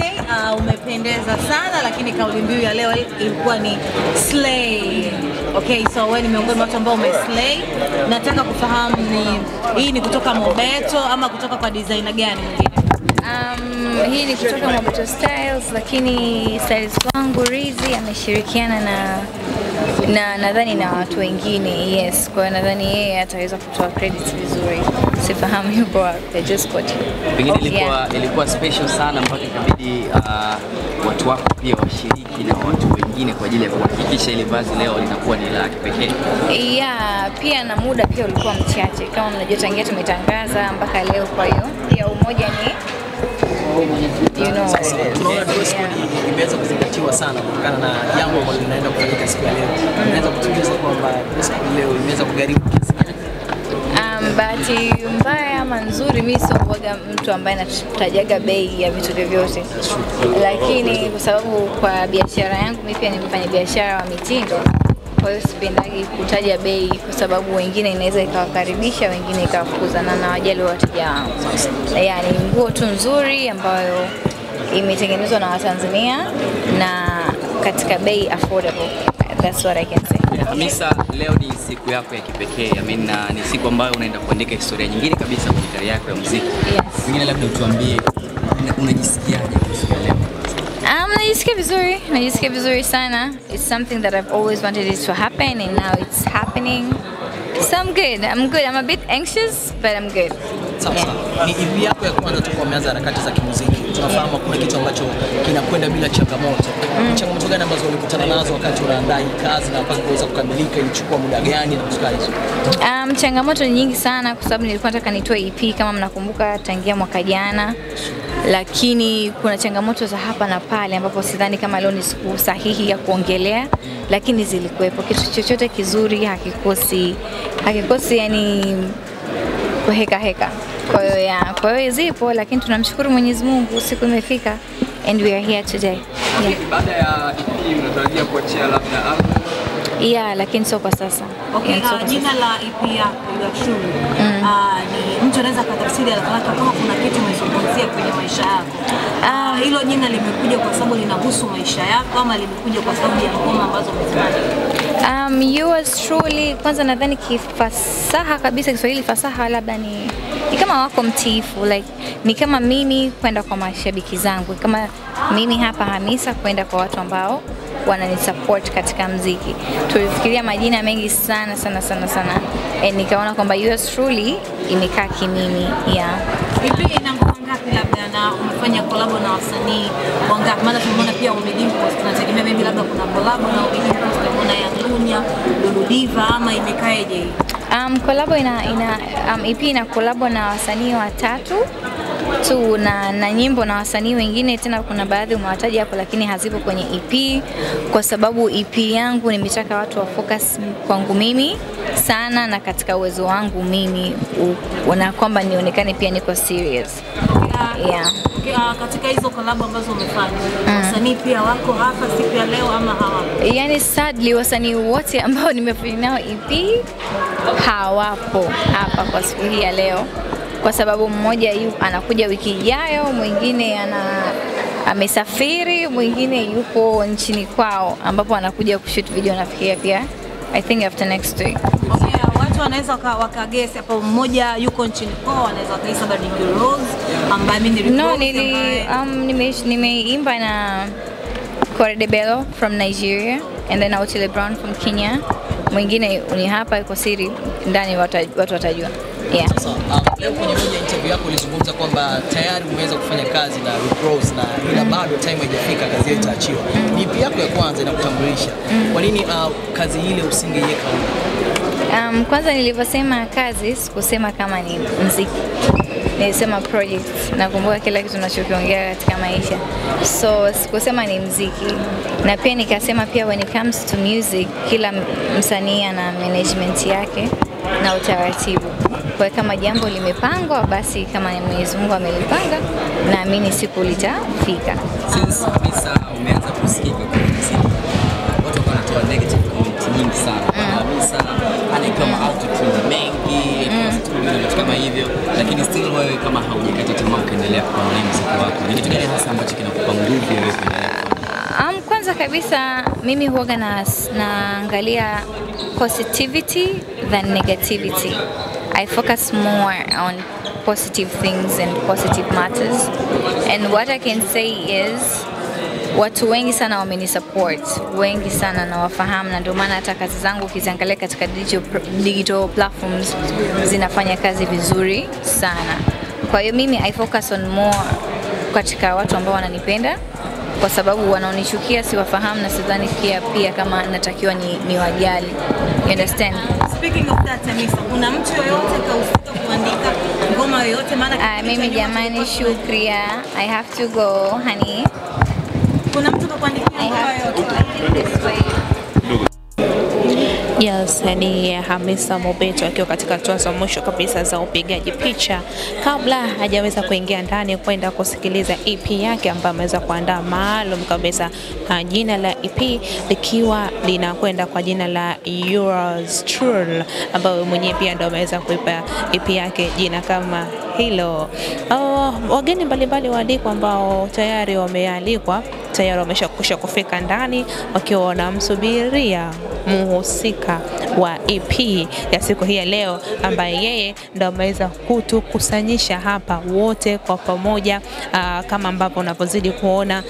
Okay, uh, umependeza sana lakini kauli mbiu ya leo ilikuwa ni slay. Okay, so wewe ni miongoni mwa watu ambao umeslay. Nataka kufahamu ni hii ni kutoka Mobeto ama kutoka kwa designer gani mwingine? Um, hii ni kutoka Mobeto Styles, lakini styles wangu Rizzy ameshirikiana na na nadhani na watu wengine yes. Kwa hiyo nadhani yeye ataweza kutoa credit vizuri, sifahamu yuko wapi, spot. Pengine ilikuwa, Yeah. ilikuwa special sana mpaka ikabidi uh, watu wako pia washiriki na watu wengine kwa ajili ya kuhakikisha ile vazi leo linakuwa ni la kipekee. Yeah, pia na muda pia ulikuwa mchache kama mnajua, tangia tumetangaza mpaka leo. Kwa hiyo pia umoja ni tunaona dress yeah. code imeweza kuzingatiwa sana kutokana na jambo ambalo linaenda kufanyika siku ya leo. Unaweza kutueleza kwamba dress code leo imeweza kugharimu kiasi gani? Um, bahati mbaya ama nzuri, mi sio mwaga mtu ambaye natajaga bei ya vitu vyovyote, lakini kwa sababu kwa biashara yangu mi pia ni mfanya biashara wa mitindo, kwa hiyo sipendagi kutaja bei kwa sababu wengine inaweza ikawakaribisha, wengine ikawafukuza, na nawajali wateja wangu. Yani nguo tu nzuri ambayo imetengenezwa na Watanzania na katika bei affordable. That's what I can say. Hamisa, leo ni siku yako ya kipekee I mean, ni siku ambayo unaenda kuandika historia nyingine kabisa kwenye kari yako ya muziki. Yes. Pengine labda utuambie unajisikiaje siku leo? Um, najisikia vizuri, najisikia vizuri sana. It's something that I've always wanted it to happen and now it's happening. So I'm good. I'm good. I'm a bit anxious, but I'm good. Sawa. Ni EP yako ya kwanza tu kuanza harakati za kimuziki. Tunafahamu kuna kitu ambacho kinakwenda bila changamoto. Changamoto gani ambazo ulikutana nazo wakati unaandaa hii kazi na mpaka kuweza kukamilika? Ilichukua muda gani na hizo? Um, changamoto ni nyingi sana kwa sababu nilikuwa nataka nitoe EP kama mnakumbuka tangia mwaka jana, lakini kuna changamoto za hapa na pale ambapo sidhani kama leo ni siku sahihi ya kuongelea, lakini zilikuwepo. Kitu chochote kizuri hakikosi hakikosi yani kuheka heka. Kwa hiyo ya, kwa hiyo zipo, lakini tunamshukuru Mwenyezi Mungu, siku imefika and we are here today. Yeah. Baada ya EP unatarajia kuachia labda album Yeah, lakini sio kwa sasa. Okay, uh, jina la EP yako ya True uh, ni mtu anaweza akatafsiri haraka kama kuna kitu umezungumzia kwenye maisha yako. Uh, hilo jina limekuja kwa sababu linahusu maisha yako ama limekuja kwa sababu ya ngoma ambazo umezifanya? Um, yours truly, kwanza nadhani kifasaha kabisa, Kiswahili fasaha labda ni, ni kama wako mtiifu like, ni kama mimi kwenda kwa mashabiki zangu, kama mimi hapa Hamisa kwenda kwa watu ambao wananisupport katika mziki. Tulifikiria majina mengi sana sana sana sana, e, nikaona kwamba yours truly imekaa kimimi yeah. Ipi ina ngoma ngapi labda na umefanya kolabo na wasanii wangapi? Maana tumeona pia Omid Post, tunategemea maybe labda kuna kolabo na Post, tumeona Young Lunya, Lulu Diva ama imekaeje? Um, kolabo ina, ina um, EP ina kolabo na wasanii watatu tu na, na nyimbo na wasanii wengine tena, kuna baadhi umewataja hapo, lakini hazipo kwenye EP kwa sababu EP yangu nimetaka watu wa focus kwangu mimi sana na katika uwezo wangu mimi na kwamba nionekane pia niko serious. Yeah. Uh, katika hizo kolabo ambazo umefanya mm. wasanii pia wako hapa siku ya leo ama hawapo? Yani sadly wasanii wote ambao nimefanya nao EP hawapo hapa kwa siku hii ya leo, kwa sababu mmoja yu, anakuja wiki ijayo, mwingine ana amesafiri, mwingine yupo nchini kwao ambapo anakuja kushoot video nafikiria pia I think after next week. Okay, watu wanaweza wakagesi hapo, mmoja yuko nchini kwao, wanaweza wakaisa bado ni Rose ambaye mimi No, nili um, nime nimeimba na Corey Bello from Nigeria and then Otile Brown from Kenya. Mwingine ni hapa yuko siri ndani watu watajua. Yeah. Sasa uh, leo kwenye moja interview yako ulizungumza kwamba tayari umeweza kufanya kazi na Rick Ross na ila bado time haijafika kazi hiyo itaachiwa. Ni EP yako ya kwanza inakutambulisha. Kwa nini uh, kazi ile usingeiweka huko? Um, kwanza nilivyosema kazi sikusema kama ni mziki, nilisema project. Nakumbuka kila kitu nachokiongea katika maisha, so sikusema ni mziki, na pia nikasema pia when it comes to music, kila msanii ana management yake na utaratibu. Kwa hiyo kama jambo limepangwa, basi kama Mwenyezi Mungu amelipanga, naamini siku litafika. since kabisa umeanza kusikika kwa muziki, watu wako wanatoa negative comment nyingi sana. Mm. Hamisa kama ma autotune mengi, mm. vitu kama hivyo, lakini still wewe kama haujakata tamaa ukaendelea kupambania muziki wako, ni kitu gani hasa ambacho kinakupa nguvu ya wewe kuendelea kufanya? Um, kwanza kabisa mimi huoga na naangalia positivity than negativity. I focus more on positive things and positive matters. And what I can say is watu wengi sana wamenisupport, wengi sana nawafahamu, na ndio maana hata kazi zangu ukiziangalia katika digital, digital platforms zinafanya kazi vizuri sana. Kwa hiyo mimi I focus on more katika watu ambao wananipenda kwa sababu wanaonichukia siwafahamu na sidhani pia pia kama natakiwa ni, ni wajali. You understand? Speaking of that, Hamisa, kuna mtu yoyote kahusika kuandika ngoma yoyote? Maana Uh, mimi jamani, Shukria, I have to go honey. kuna mtu kakuandikia Ni Hamisa Mobeto akiwa katika hatua za mwisho kabisa za upigaji picha kabla hajaweza kuingia ndani kwenda kusikiliza EP yake ambayo ameweza kuandaa maalum kabisa, na jina la EP likiwa linakwenda kwa jina la Yours Truly, ambayo mwenyewe pia ndo ameweza kuipa EP yake jina kama hilo. Uh, wageni mbalimbali waalikwa ambao tayari wamealikwa tayari wameshakusha kufika ndani wakiwa wanamsubiria muhusika wa EP ya siku hii ya leo, ambaye yeye ndo ameweza kutukusanyisha hapa wote kwa pamoja. Aa, kama ambavyo unavyozidi kuona